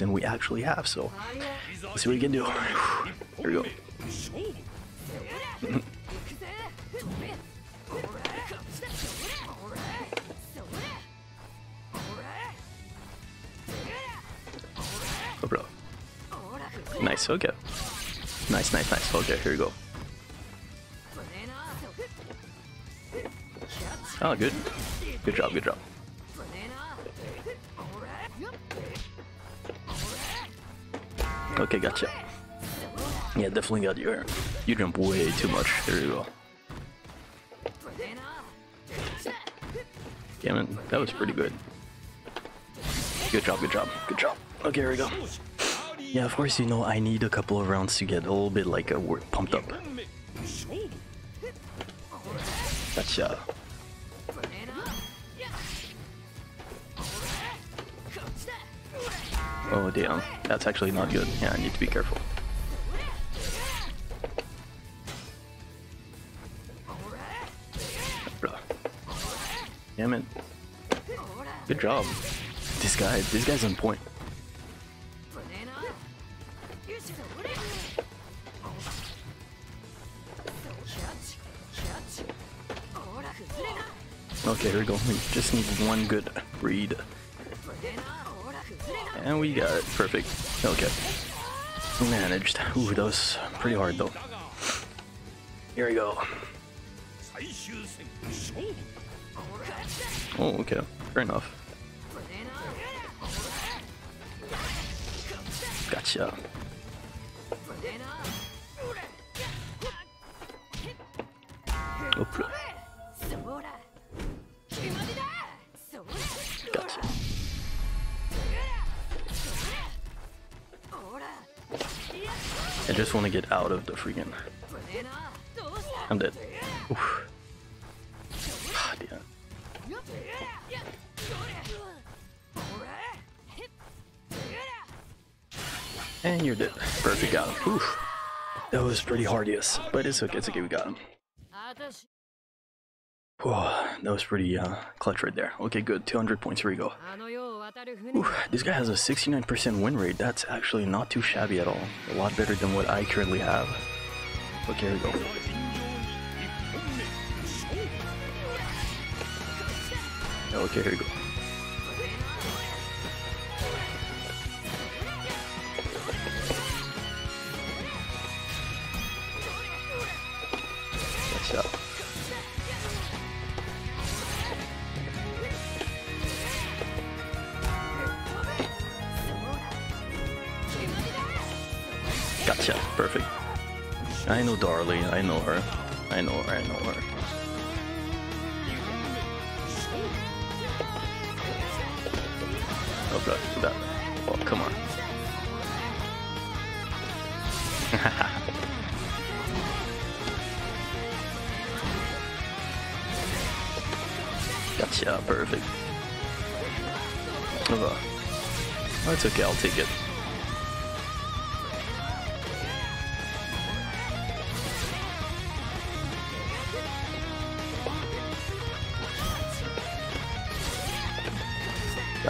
than we actually have. So let's see what we can do. Here we go. Oh, bro. Nice, okay. Nice, nice, nice. Okay, here we go. Oh, good. Good job, good job. Okay, gotcha. Yeah, definitely got your... You jump way too much. There you go. Damn it, that was pretty good. Good job, good job, good job. Okay, here we go. Yeah, of course, you know, I need a couple of rounds to get a little bit like uh, a word pumped up. Gotcha. Oh damn, that's actually not good. Yeah, I need to be careful. Damn it. Good job. This guy, this guy's on point. Okay, here we go. We just need one good read. And we got it. Perfect. Okay. Managed. Ooh, that was pretty hard though. Here we go. Oh, okay. Fair enough. Gotcha. Oop. Just want to get out of the freaking. I'm dead. Oof. Ah. And you're dead. Perfect, got him. Oof. That was pretty hard, yes. But it's okay, it's okay, we got him. Whoa, that was pretty uh, clutch right there. Okay, good. 200 points, here we go. Ooh, this guy has a 69% win rate. That's actually not too shabby at all. A lot better than what I currently have. Okay, here we go. Okay, here we go. Nice shot. Perfect. I know Darli. I know her. I know her. I know her. Oh, God. That. Oh, come on. gotcha. Perfect. Oh, that's okay. I'll take it.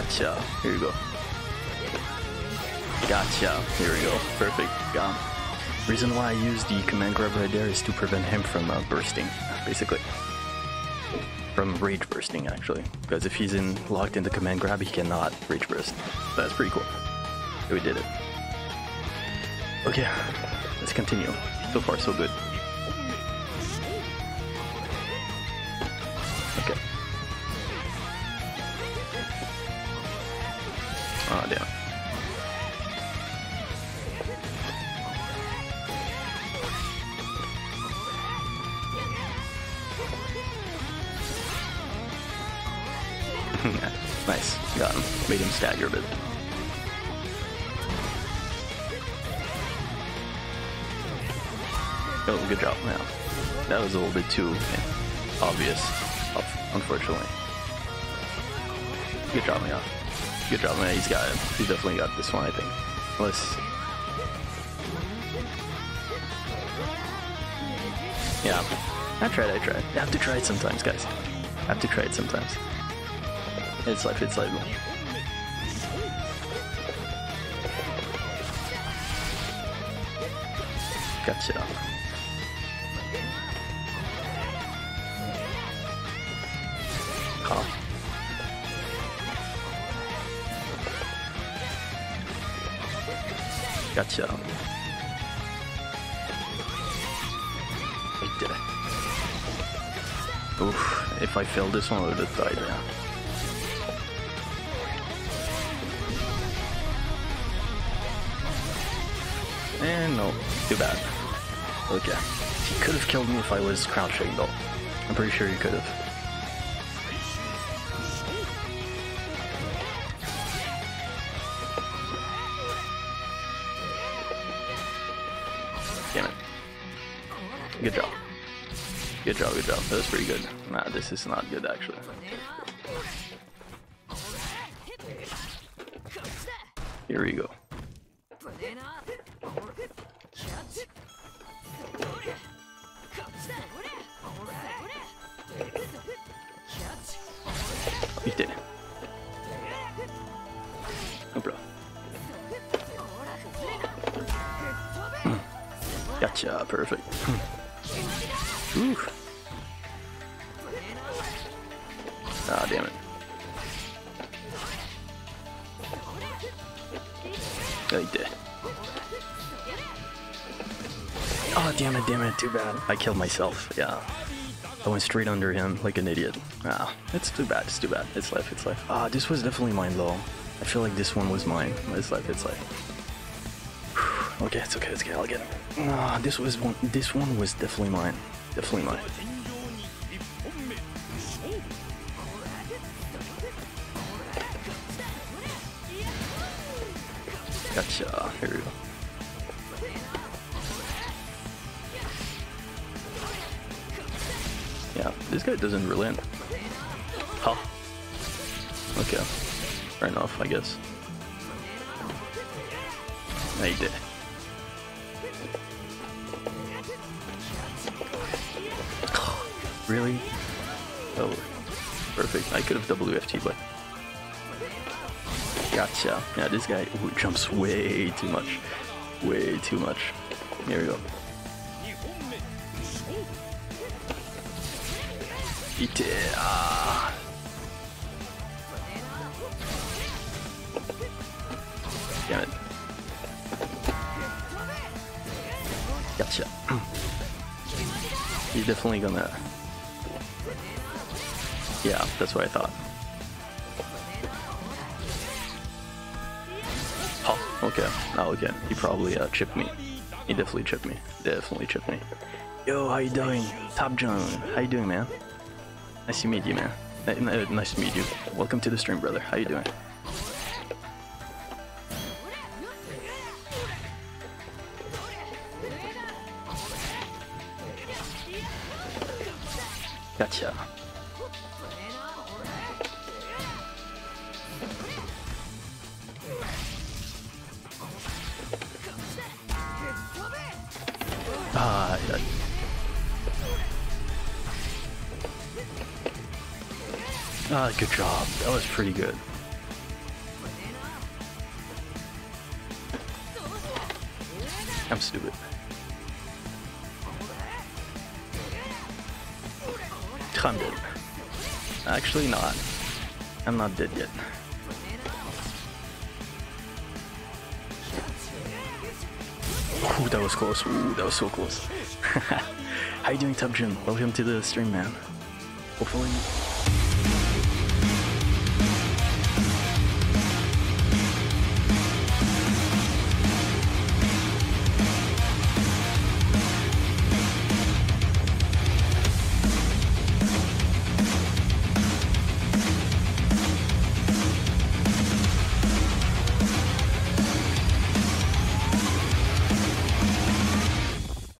Gotcha. Here you go. Gotcha. Here we go. Perfect. Him. Reason why I use the command grab right there is to prevent him from uh, bursting, basically. From rage bursting, actually. Because if he's in locked into command grab, he cannot rage burst. That's pretty cool. we did it. Okay, let's continue. So far, so good. nice. Got him. Made him stagger a bit. Oh, good job. Yeah. That was a little bit too yeah, obvious, unfortunately. Good job, man. Good job, man. He's got it. He definitely got this one, I think. Unless... Yeah. I tried, I tried. You have to try it sometimes, guys. I have to try it sometimes. It's like it's like. Gotcha. Huh. Gotcha. Right there. Oof, if I failed this one, I would have died there. And no, too bad. Okay. He could have killed me if I was crouching though. I'm pretty sure he could have. Damn it. Good job. Good job, good job. That was pretty good. Nah, this is not good actually. Here we go. You did. Oh, bro. Gotcha, perfect. Ooh. Ah, damn it. Oh, he did. Oh, damn it, damn it, too bad. I killed myself, yeah. I went straight under him like an idiot. Ah, it's too bad, it's too bad. It's life, it's life. Ah, this was definitely mine though. I feel like this one was mine. It's life, it's life. okay, it's okay, it's okay, I'll get it. Ah, this was one, this one was definitely mine. Definitely mine. Gotcha, here we go. This guy doesn't relent. Huh. Okay. Fair enough, I guess. No, he did. really? Oh, perfect. I could have WFT, but... Gotcha. Yeah, this guy ooh, jumps way too much. Way too much. Here we go. Eat. Ah. Damn it. Gotcha. He's definitely gonna... Yeah, that's what I thought. Oh, okay. Oh, okay. He probably uh, chipped me. He definitely chipped me. Definitely chipped me. Yo, how you doing? Top John. How you doing, man? Nice to meet you, man. Nice to meet you. Welcome to the stream, brother. How you doing? Gotcha. Ah, yeah. Ah, good job. That was pretty good. I'm stupid. I'm dead. Actually not. I'm not dead yet. Ooh, that was close. Ooh, that was so close. How you doing, Top Jim? Welcome to the stream, man. Hopefully